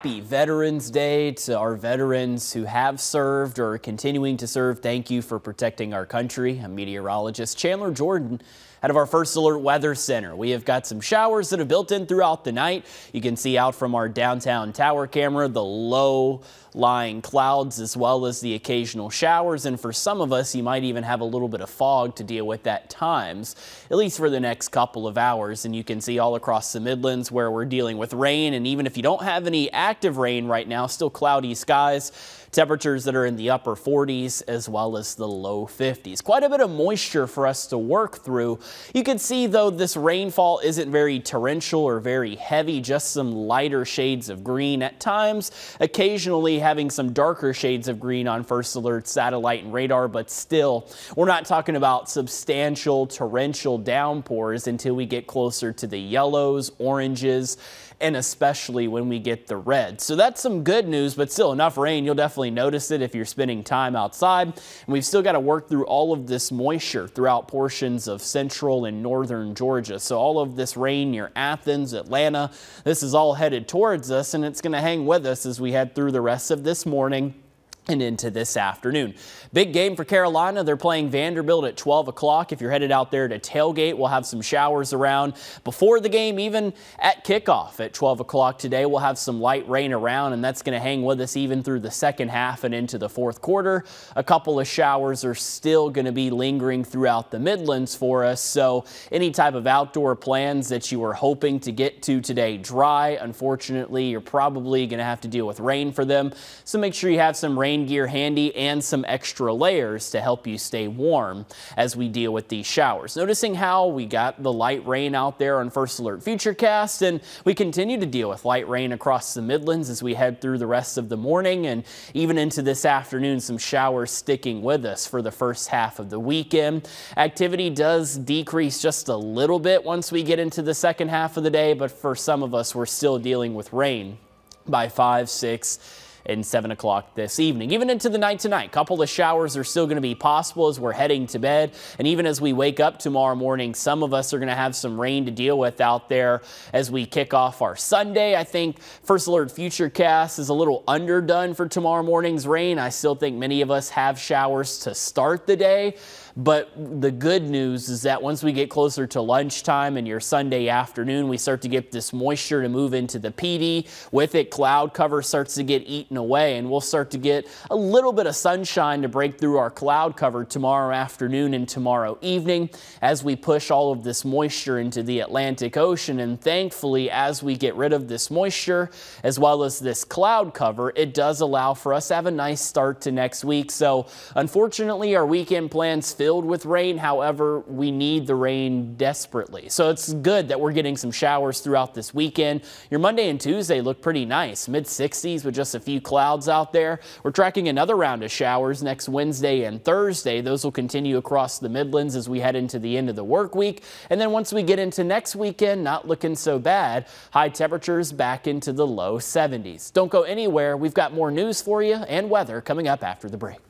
Happy Veterans Day to our veterans who have served or are continuing to serve. Thank you for protecting our country. I'm meteorologist Chandler Jordan out of our First Alert Weather Center. We have got some showers that have built in throughout the night. You can see out from our downtown tower camera the low lying clouds as well as the occasional showers. And for some of us, you might even have a little bit of fog to deal with at times, at least for the next couple of hours. And you can see all across the Midlands where we're dealing with rain. And even if you don't have any active rain right now, still cloudy skies. Temperatures that are in the upper 40s as well as the low 50s. Quite a bit of moisture for us to work through. You can see though this rainfall isn't very torrential or very heavy, just some lighter shades of green at times, occasionally having some darker shades of green on first alert satellite and radar, but still we're not talking about substantial torrential downpours until we get closer to the yellows, oranges, and especially when we get the red. So that's some good news, but still enough rain. You'll definitely notice it if you're spending time outside. And we've still got to work through all of this moisture throughout portions of central and northern Georgia. So all of this rain near Athens, Atlanta, this is all headed towards us and it's going to hang with us as we head through the rest of this morning and into this afternoon. Big game for Carolina. They're playing Vanderbilt at 12 o'clock. If you're headed out there to tailgate, we'll have some showers around before the game, even at kickoff at 12 o'clock today. We'll have some light rain around, and that's going to hang with us even through the second half and into the fourth quarter. A couple of showers are still going to be lingering throughout the Midlands for us. So any type of outdoor plans that you were hoping to get to today dry, unfortunately, you're probably going to have to deal with rain for them. So make sure you have some rain rain gear handy and some extra layers to help you stay warm as we deal with these showers. Noticing how we got the light rain out there on First Alert Futurecast and we continue to deal with light rain across the Midlands as we head through the rest of the morning and even into this afternoon some showers sticking with us for the first half of the weekend. Activity does decrease just a little bit once we get into the second half of the day but for some of us we're still dealing with rain by 5, 6, and 7 o'clock this evening. Even into the night tonight, a couple of showers are still going to be possible as we're heading to bed. And even as we wake up tomorrow morning, some of us are going to have some rain to deal with out there as we kick off our Sunday. I think First Alert Futurecast is a little underdone for tomorrow morning's rain. I still think many of us have showers to start the day. But the good news is that once we get closer to lunchtime and your Sunday afternoon, we start to get this moisture to move into the Pee Dee. With it, cloud cover starts to get eaten away and we'll start to get a little bit of sunshine to break through our cloud cover tomorrow afternoon and tomorrow evening as we push all of this moisture into the Atlantic Ocean. And thankfully, as we get rid of this moisture as well as this cloud cover, it does allow for us to have a nice start to next week. So unfortunately, our weekend plans filled with rain. However, we need the rain desperately. So it's good that we're getting some showers throughout this weekend. Your Monday and Tuesday look pretty nice, mid 60s with just a few clouds out there. We're tracking another round of showers next Wednesday and Thursday. Those will continue across the Midlands as we head into the end of the work week. And then once we get into next weekend, not looking so bad. High temperatures back into the low 70s. Don't go anywhere. We've got more news for you and weather coming up after the break.